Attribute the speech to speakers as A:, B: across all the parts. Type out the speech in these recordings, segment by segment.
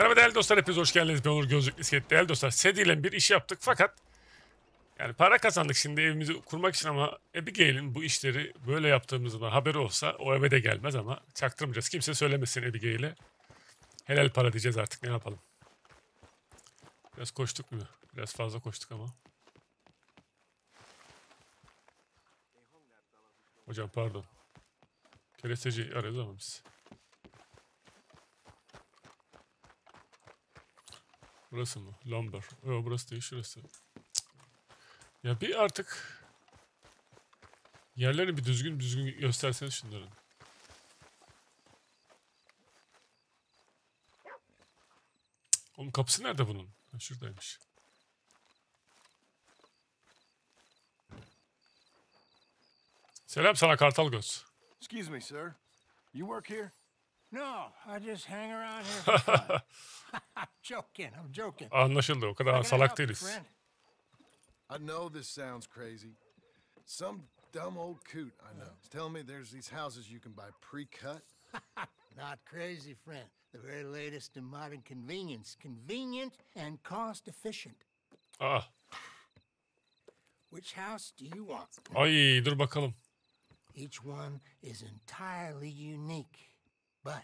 A: Merhaba değerli dostlar, hepiniz hoş geldiniz. Ben Onur Gözlük İskelet. Değerli dostlar, Sedi ile bir iş yaptık fakat yani para kazandık şimdi evimizi kurmak için ama Abigail'in bu işleri böyle yaptığımızdan haberi olsa o eve de gelmez ama çaktırmayacağız. Kimse söylemesin Abigail'e. Helal para diyeceğiz artık ne yapalım. Biraz koştuk mu? Biraz fazla koştuk ama. Hocam pardon. Keresteci arıyoruz ama biz. Burası mı? Lumber. Yok burası değil şurası. Ya bir artık yerlerini bir düzgün düzgün gösterseniz şunların. Oğlum kapısı nerede bunun? Ha, şuradaymış. Selam sana Kartal Göz.
B: Excuse me, sir. You work here?
C: No, I just hang around here for fun. I'm joking. I'm joking.
A: Anlaşıldı o kadar salak değiliz.
B: I know this sounds crazy. Some dumb old coot I know is telling me there's these houses you can buy pre-cut.
C: Not crazy, friend. The very latest in modern convenience. Convenient and cost efficient.
A: Aa,
C: Which house do you want?
A: ay dur bakalım.
C: Each one is entirely unique, but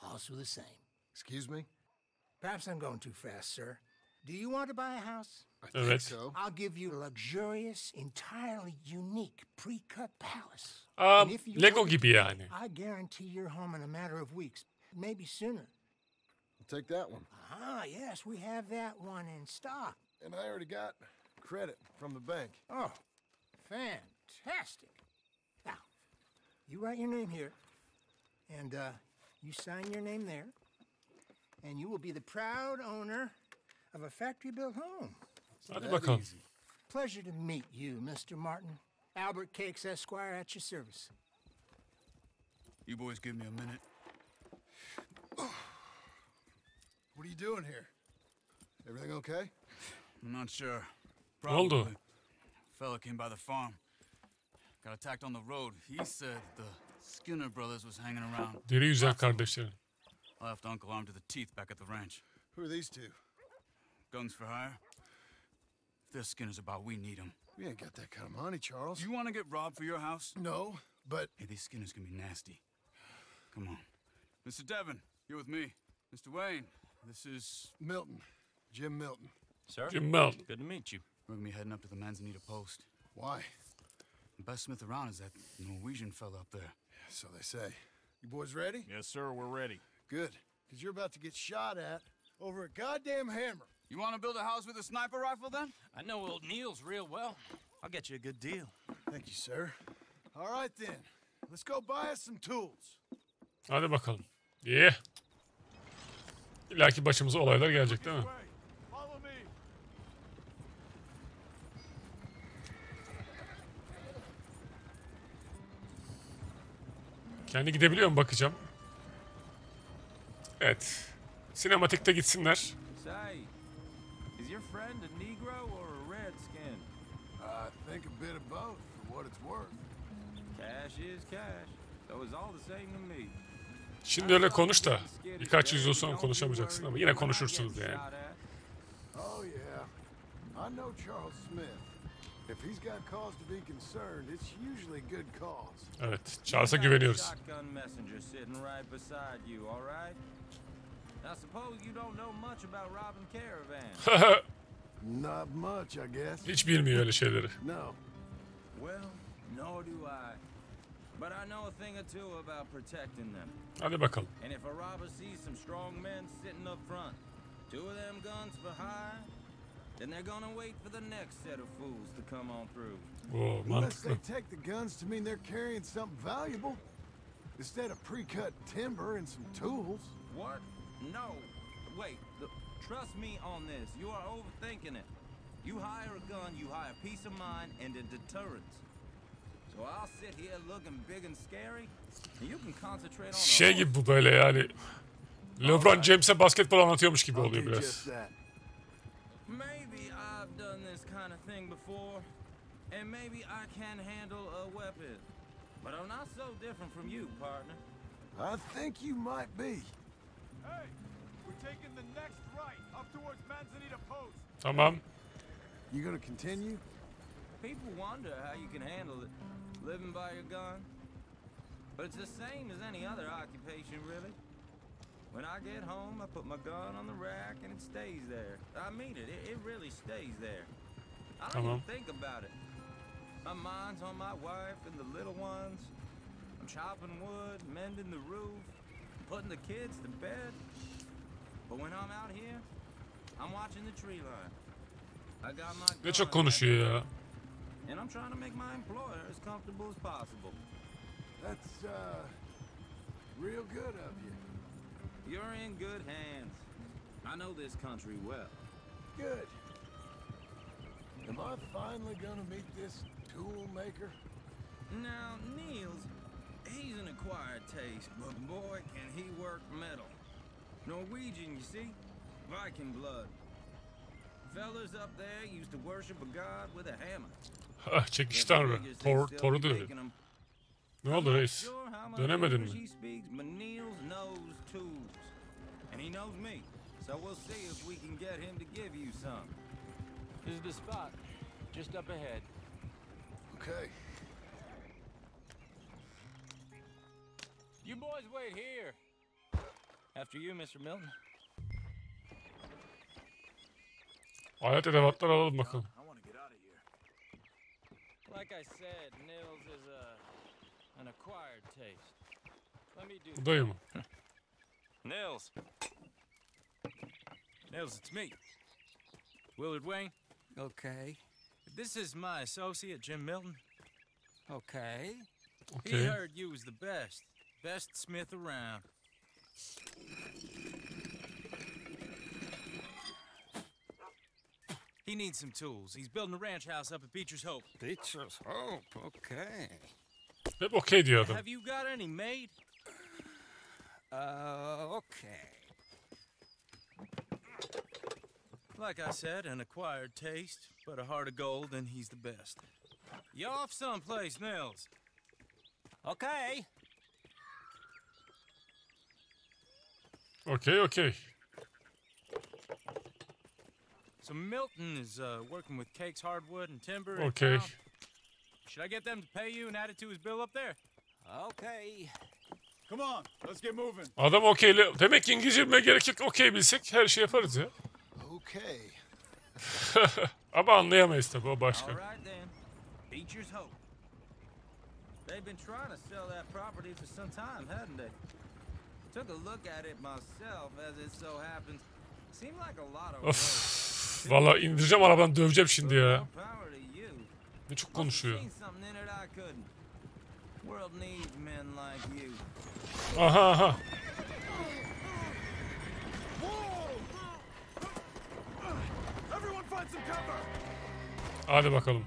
C: also the same.
B: Excuse me?
C: Perhaps I'm going too fast, sir. Do you want to buy a house?
B: I think
A: Evet.
B: so.
C: I'll give you a luxurious, entirely unique pre-cut palace.
A: Aa,
C: And if you
A: Lego
C: want it,
A: gibi yani.
C: I guarantee you're home in a matter of weeks, maybe sooner.
B: I'll take that one.
C: Ah, yes, we have that one in stock.
B: And I already got credit from the bank.
C: Oh, fantastic. Now, you write your name here, and uh, you sign your name there, and you will be the proud owner of a factory-built home.
A: Hadi
B: That
A: bakalım.
B: easy.
C: Pleasure to meet you, Mr. Martin. Albert Cakes Esquire at your service.
D: You boys give me a minute.
B: What are you doing here? Everything okay?
D: I'm not sure.
A: Ne oldu?
D: Probably. Fella came by the farm. Got attacked on the road. He said the Skinner brothers was hanging around.
A: Deri yüzen kardeşlerin.
D: I left Uncle armed to the teeth back at the ranch.
B: Who are these two?
D: Guns for hire. If they're Skinner's about, we need them.
B: We ain't got that kind of money, Charles.
D: You want to get robbed for your house?
B: No, but
D: Hey, these Skinners can be nasty. Come on. Mr. Devon, you're with me. Mr. Wayne, this is...
B: Milton. Jim Milton.
E: Sir,
A: Jim Milton.
E: good to meet you.
D: We're gonna be heading up to the Manzanita post.
B: Why?
D: The best smith around is that Norwegian fella up there.
B: Yeah, so they say. You boys ready?
E: Yes, sir, we're ready.
B: Good. Because you're about to get shot at over a goddamn hammer.
D: You want to build a house with a sniper rifle then?
E: I know old Neil's real well. I'll get you a good deal.
B: Thank you, sir. All right then. Let's go buy us some tools.
A: Hadi bakalım. Yeah. İlla ki başımıza olaylar gelecek değil mi?
B: Follow me.
A: Kendi gidebiliyor mu bakacağım. Evet. Sinematikte gitsinler.
F: Say, is your friend a Negro or a Redskin?
B: I think a bit of both for what it's worth.
F: Cash is cash. So it's all the same to me.
A: Şimdi öyle konuş da birkaç yüzyıl sonra konuşamayacaksın ama yine konuşursunuz yani.
B: Oh yeah. I know Charles Smith. If he's got cause to be concerned, it's usually good cause.
A: Evet. Charles'a güveniyoruz.
F: I suppose you don't know much about robbing caravans.
B: Not much, I guess.
A: Hiç bilmiyor öyle şeyleri.
B: No.
F: well, nor do I. But I know a thing or two about protecting them.
A: Hadi bakalım.
F: And if a robber sees some strong men sitting up front, two of them guns for hire, then they're gonna wait for the next set of fools to come on through.
A: Oo,
B: Unless they take the guns to mean they're carrying something valuable. Instead of pre-cut timber and some tools.
F: What? No. Wait. The, trust me on this. You are overthinking it. You hire a gun, you hire peace of mind and a deterrence. So I'll sit here looking big and scary, and you can concentrate on the
A: Şey gibi bu böyle yani. LeBron James'e basketbol anlatıyormuş gibi oluyor biraz.
F: Maybe I've done this kind of thing before, and maybe I can handle a weapon. But I'm not so different from you, partner.
B: I think you might be.
G: Hey, we're taking the next right up
E: towards Manzanita Post.
A: Oh, tamam.
B: You gonna continue?
F: People wonder how you can handle it, living by your gun. But it's the same as any other occupation, really. When I get home, I put my gun on the rack and it stays there. I mean it, it, it really stays there. I don't
A: Tamam.
F: even think about it. My mind's on my wife and the little ones. I'm chopping wood, mending the roof, putting the kids to bed. But when I'm out here, I'm watching the tree line. I got my
A: Ne
F: gun
A: çok
F: at
A: konuşuyor ya.
F: and I'm trying to make my employer as comfortable as possible.
B: That's, uh, real good of you.
F: You're in good hands. I know this country well.
B: Good. Am I finally gonna meet this tool maker?
F: Now, Niels, he's an acquired taste, but boy, can he work metal. Norwegian, you see? Viking blood. Fellas up there used to worship a god with a hammer.
A: Ah, çekiş tanrı. Thor, Thor'u da öyle. Ne oldu reis? Dönemedin mi?
F: He speaks, but Niels tools. And he knows me. So we'll see if we can get him to give you some.
E: This is the spot. Just up ahead.
B: Okay.
E: You boys wait here.
F: After you, Mr. Milton.
A: Alet edevatlar alalım bakalım.
E: I want to get out of here.
F: Like I said, Nils is a an acquired taste. Let me do
A: Bu dayı mı?
E: Nils. Nils, it's me. Willard Wayne.
G: Okay.
E: This is my associate, Jim Milton.
G: Okay.
E: He heard you was the best. Best smith around. He needs some tools. He's building a ranch house up at Beecher's Hope.
G: Beecher's Hope. Okay.
A: Hep okey diyor adam.
E: Have you got any made?
G: Uh, okay.
E: Like I said, an acquired taste, but a heart of gold, and he's the best. You off someplace, Nils?
G: Okay.
A: Okey okey.
E: So Milton is uh, working with Cakes Hardwood and Timber.
A: Okay.
E: Should I get them to pay you and add it to his bill up there?
G: Okay.
E: Come on, let's get moving.
A: Adam okeyli. Demek ki İngilizce bilmeye gerek yok. Okey bilsek her şey yaparız ya.
B: Okay.
A: Ama anlayamayız tabii o başka.
F: Right then. Beecher's Hope. They've been trying to sell that property for some time, hadn't they? Took a look at it myself as it so happens. Seemed like a lot of
A: Of. Valla indireceğim arabadan döveceğim şimdi ya. Ne çok konuşuyor. Aha aha. Hadi bakalım.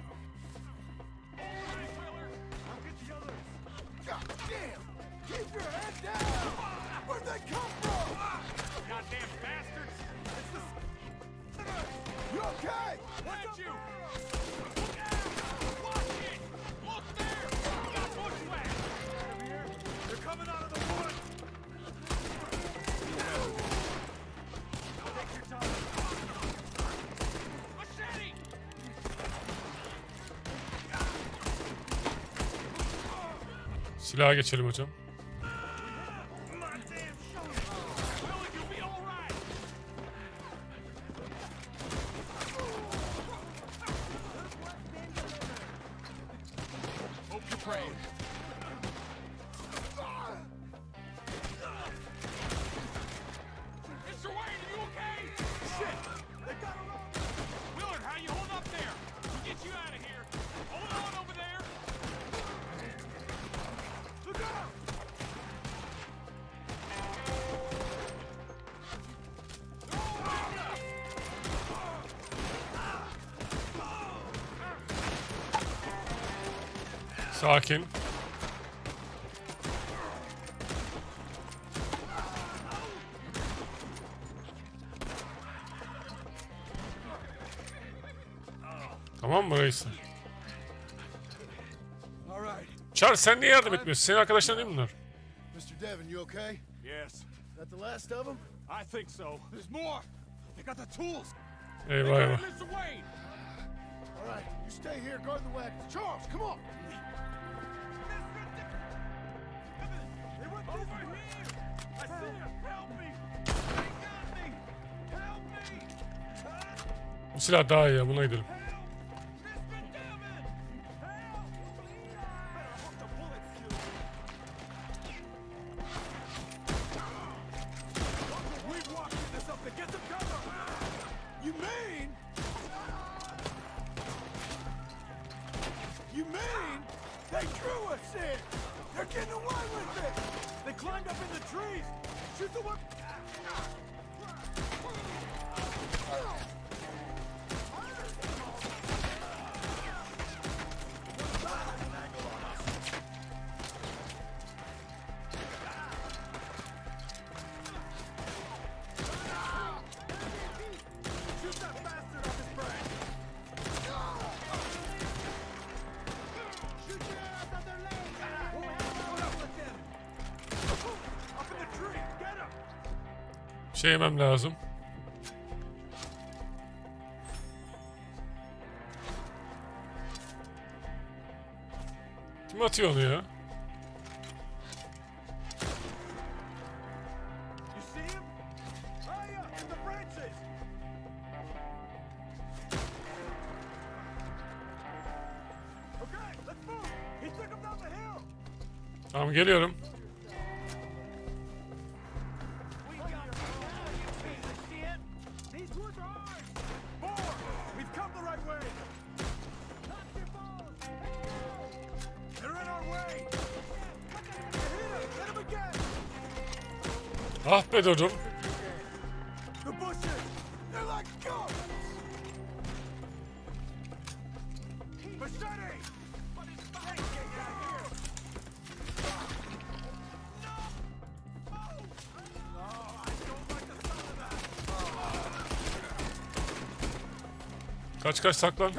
B: Okay?
E: Watch!
A: Silaha geçelim hocam. Sakin. Tamam mı reis?
B: All right.
A: Charles sen niye yardım etmiyorsun? Senin arkadaşların değil mi bunlar?
B: Mr. Devon, you okay?
E: Yes,
B: Is that the last of them?
E: I think so. There's more.
C: They got the tools.
H: Eyvah eyvah.
C: Mr. Wayne.
B: All right, you stay here, guard the wagons. Charles, come on.
H: Bu silah daha iyi ya buna gidelim. Şey yemem lazım. Kim atıyor onu ya?
C: You see
H: Ah be
C: Dodo.
H: Kaç kaç saklan.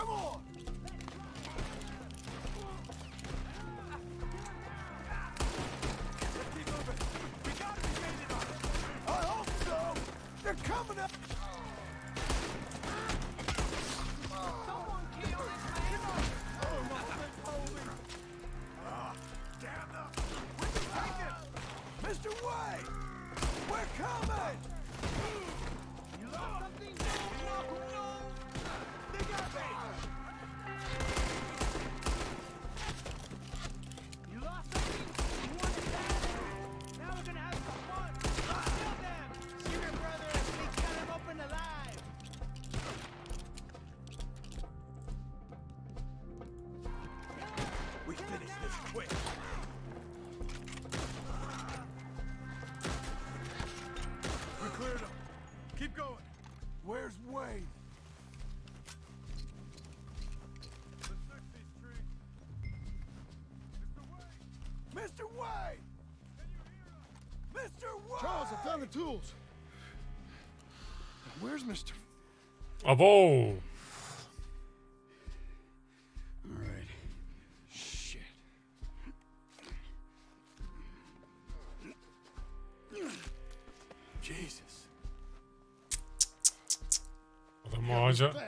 B: I found the tools. Where's Mr.
H: Abo.
B: All right. Shit. Jesus.
H: Adam ağaca.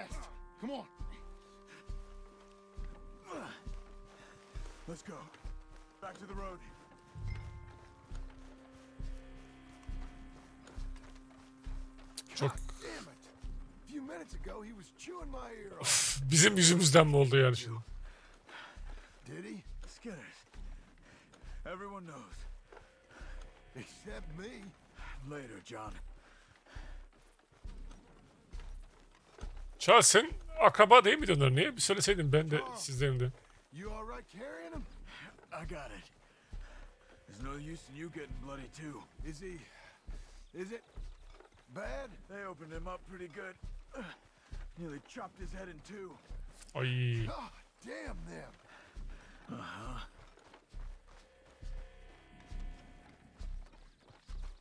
H: Yüzümüzden mi oldu yani şimdi?
B: Did he?
C: Skinners. Everyone knows.
B: Except me.
C: Later, John.
H: Charles sen akraba değil miydin onlar? Niye bir söyleseydin ben de sizden de.
B: You all right carrying him?
C: I got it. There's no use in you getting bloody too.
B: Is he... Is it bad?
C: They opened him up pretty good. Nearly chopped his head in two.
H: Ay.
B: God damn them. Uh-huh.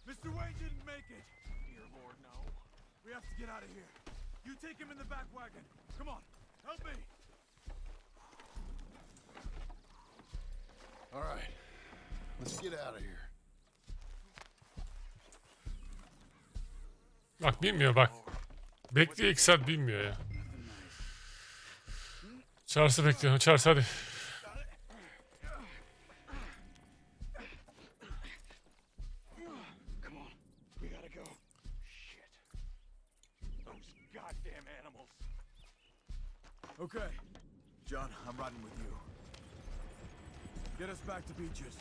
C: Mr. Wayne didn't make it. Dear Lord, no. We have to get out of here. You take him in the back wagon. Come on, help me.
B: All right. Let's get out of here.
H: Bak bilmiyor bak.
A: Bekliyor iki saat bilmiyor ya. Charles'ı bekliyor. Charles hadi.
E: Come on. We gotta go. Shit. Those goddamn animals.
B: Okay. John, I'm riding with you. Get us back to Beecher's.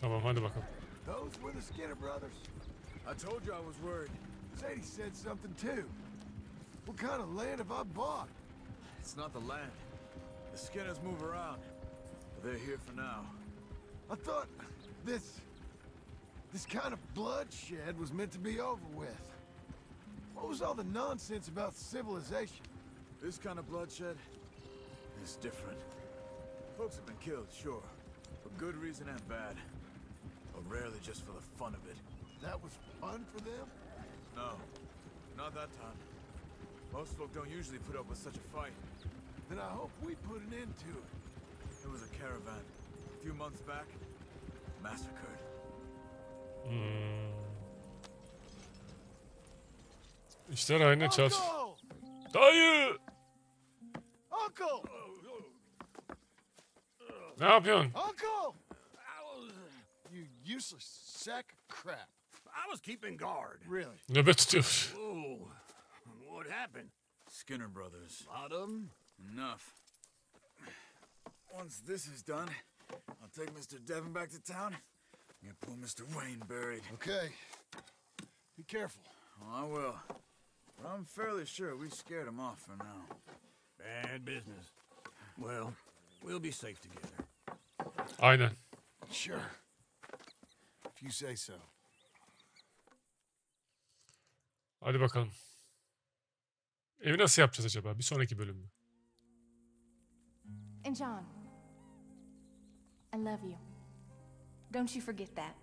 A: Tamam hadi bakalım.
B: Those were the Skinner brothers. I told you I was worried. Sadie said something too. What kind of land have I bought?
I: It's not the land. The Skinners move around. But they're here for now.
B: I thought this... This kind of bloodshed was meant to be over with. What was all the nonsense about civilization?
I: This kind of bloodshed is different. Folks have been killed, sure. For good reason and bad. But rarely just for the fun of it.
B: That was fun for them?
I: No, not that time. Most folk don't usually put up with such a fight.
B: Then I hope we put an end to it.
I: There was a caravan a few months back, massacred.
A: Hmm. İşler aynı Charles.
B: Uncle!
A: Dayı!
B: Uncle!
A: Ne yapıyorsun?
B: Uncle! You useless sack of crap.
E: I was keeping guard.
B: Really?
A: Nöbet tutuyor.
E: Oh, what happened?
I: Skinner brothers.
E: Lot of them?
I: Enough. Once this is done, I'll take Mr. Devon back to town and get poor Mr. Wayne buried.
B: Okay. Be careful.
I: Oh, I will. But I'm fairly sure we scared him off for now.
E: Bad business. Well, we'll be safe together.
A: Aynen.
B: Sure. If you say so.
A: Hadi bakalım. Evi nasıl yapacağız acaba? Bir sonraki bölümde.
J: And John, I love you. Don't you forget that.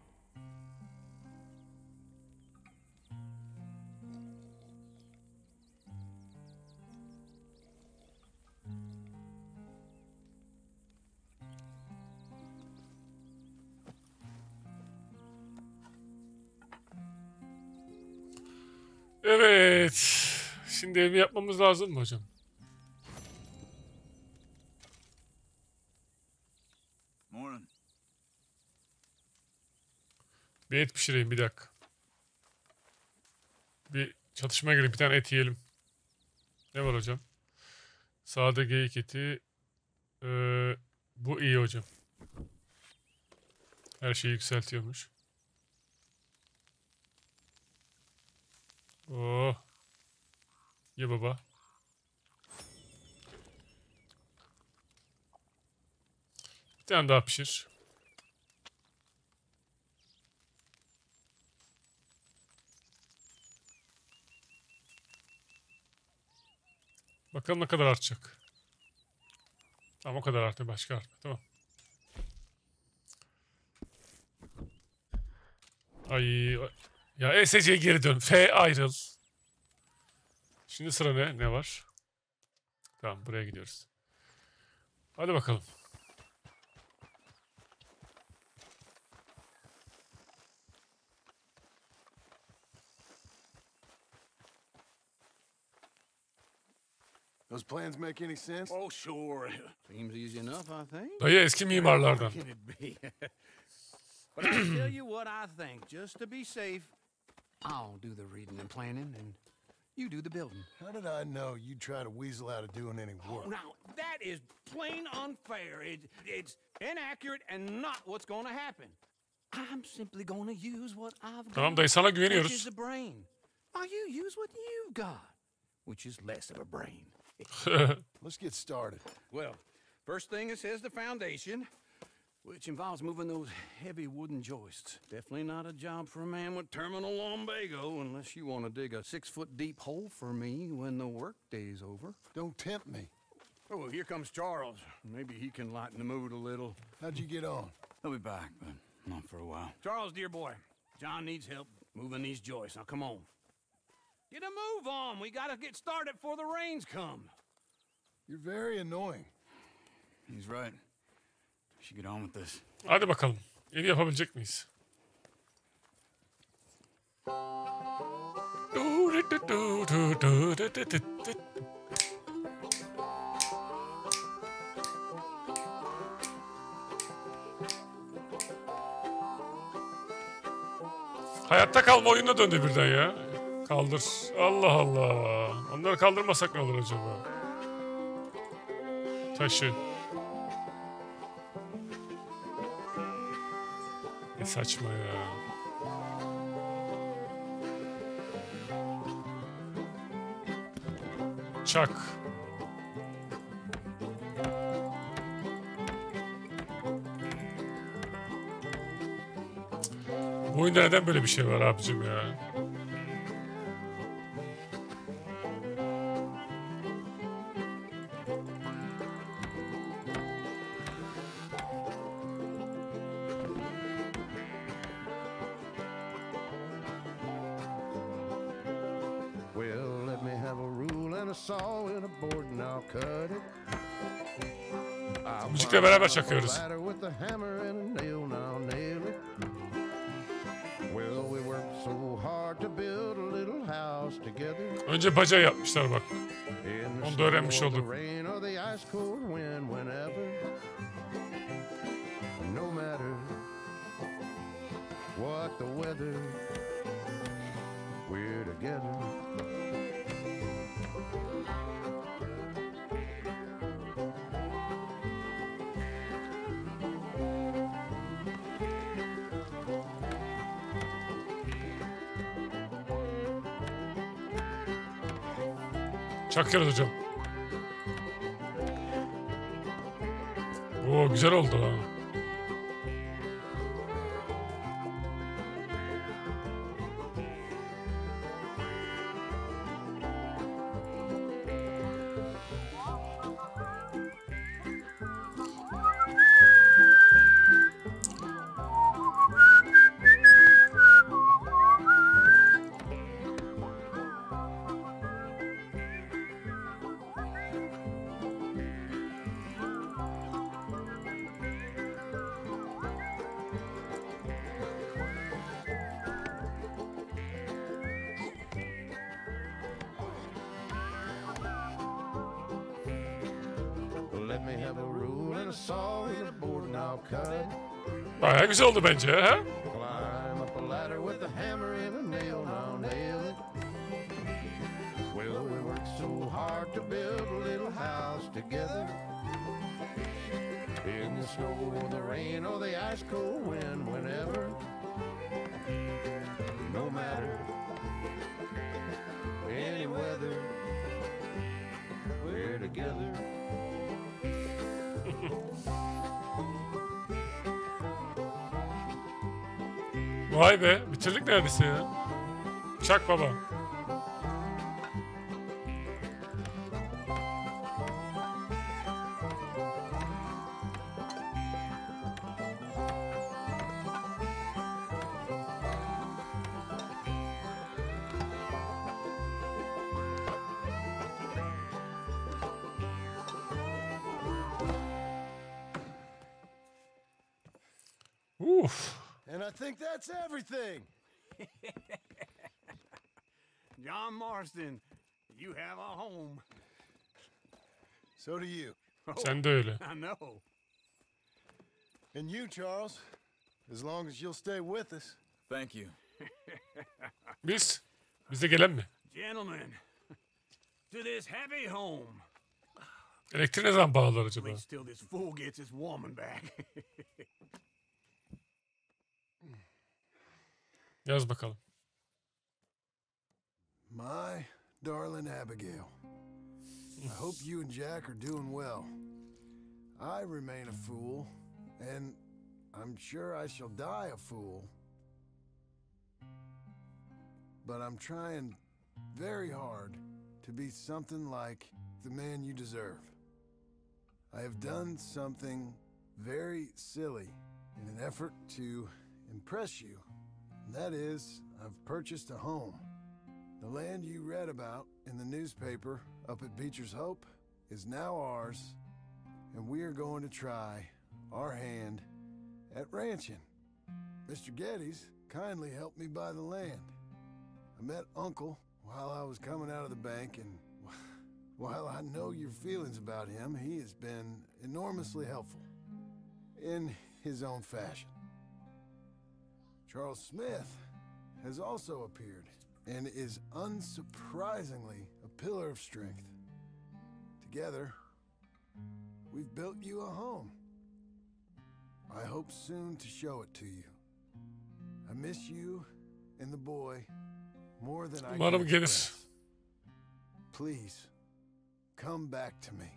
A: Evet. Şimdi evi yapmamız lazım mı hocam?
D: Morning.
A: Bir et pişireyim bir dakika. Bir çatışmaya girip bir tane et yiyelim. Ne var hocam? Sade geyik eti. Ee, bu iyi hocam. Her şeyi yükseltiyormuş. Oh. Ye baba. Tane daha pişir. Bakalım ne kadar artacak. Tamam o kadar arttı. Başka artma. Tamam. Ay. Ya ESC'ye geri dön. F ayrıl. Şimdi sıra ne? Ne var? Tamam buraya gidiyoruz. Hadi bakalım.
B: Those plans make any sense?
E: Oh, sure.
G: Seems easy enough, I think.
A: Dayı eski mimarlardan.
E: What can it be? but I'll tell you what I think. Just to be safe,
G: I'll do the reading and planning, and you do the building.
B: How did I know you'd try to weasel out of doing any work?
E: Oh, now, that is plain unfair. It, it's inaccurate and not what's going to happen. I'm simply going to use what I've got.
A: Tamam dayı sana
E: Which is a brain. While you use what you've got, which is less of a brain.
B: Let's get started.
E: Well, first thing it says the foundation, which involves moving those heavy wooden joists. Definitely not a job for a man with terminal lumbago unless you want to dig a six foot deep hole for me when the workday's over.
B: Don't tempt me.
E: Oh, here comes Charles. Maybe he can lighten the mood a little.
B: How'd you get on?
D: He'll be back, but not for a while.
E: Charles, dear boy, John needs help moving these joists. Now, come on. Get a move on. We gotta get started before the rains come.
B: You're very annoying.
D: He's right. We should get on with this.
A: Hadi bakalım. Evi yapabilecek miyiz? Hayatta kalma oyununa döndü birden ya. Kaldır. Allah Allah. Onları kaldırmasak ne olur acaba? Taşı. Ne saçma ya. Çak. Bu oyunda neden böyle bir şey var abicim ya?
K: a saw and a board and I'll cut it.
A: Müzikle beraber çakıyoruz. Önce baca yapmışlar bak. Onu da öğrenmiş olduk.
K: What the weather, we're together.
A: Çakıyoruz hocam. Oo güzel oldu ha.
K: Let me have a rule and a saw and a board and I'll cut it.
A: Baya güzel oldu bence ha.
K: Climb up a ladder with a hammer and a nail and I'll nail it. Well, we worked so hard to build a little house together. In the snow or the rain or the ice cold wind, whenever. No matter any weather, we're together.
A: Vay be bitirdik neredeyse ya. Çak baba.
B: And I think that's everything.
E: John Marston, you have a home.
B: So do you.
A: Sen de öyle.
E: I know.
B: And you, Charles. As long as you'll stay with us.
I: Thank you.
A: Biz? Bize gelen mi?
E: Gentlemen, to this happy home.
A: Elektriği ne zaman bağlar acaba?
E: Wait till this fool gets his woman back.
A: Bakalım.
B: My darling Abigail. I hope you and Jack are doing well. I remain a fool, and I'm sure I shall die a fool. But I'm trying very hard to be something like the man you deserve. I have done something very silly in an effort to impress you. That is, I've purchased a home. The land you read about in the newspaper up at Beecher's Hope is now ours, and we are going to try our hand at ranching. Mr. Geddes kindly helped me buy the land. I met Uncle while I was coming out of the bank, and while I know your feelings about him, he has been enormously helpful in his own fashion. Charles Smith has also appeared and is unsurprisingly a pillar of strength. Together, we've built you a home. I hope soon to show it to you. I miss you and the boy more than I
A: Umarım
B: can
A: gelir.
B: express. Please, come back to me.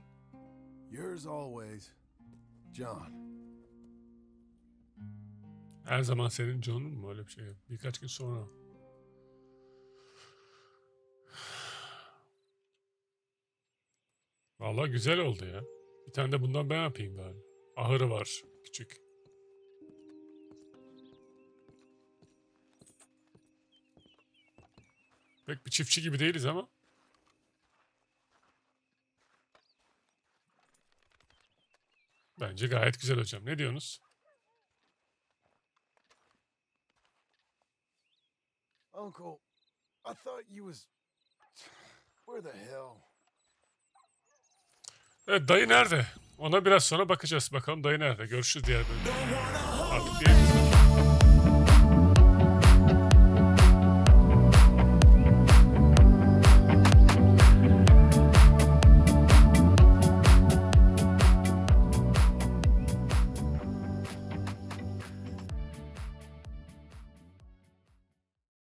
B: Yours always, John.
A: Her zaman senin John'un mu öyle bir şey? Birkaç gün sonra. Vallahi güzel oldu ya. Bir tane de bundan ben yapayım bari. Ahırı var. Küçük. Pek bir çiftçi gibi değiliz ama. Bence gayet güzel hocam. Ne diyorsunuz?
B: Uncle, I thought you was. Where the hell?
A: Evet dayı nerede? Ona biraz sonra bakacağız. Bakalım dayı nerede? Görüşürüz diğer bölümde. Artık diyelim.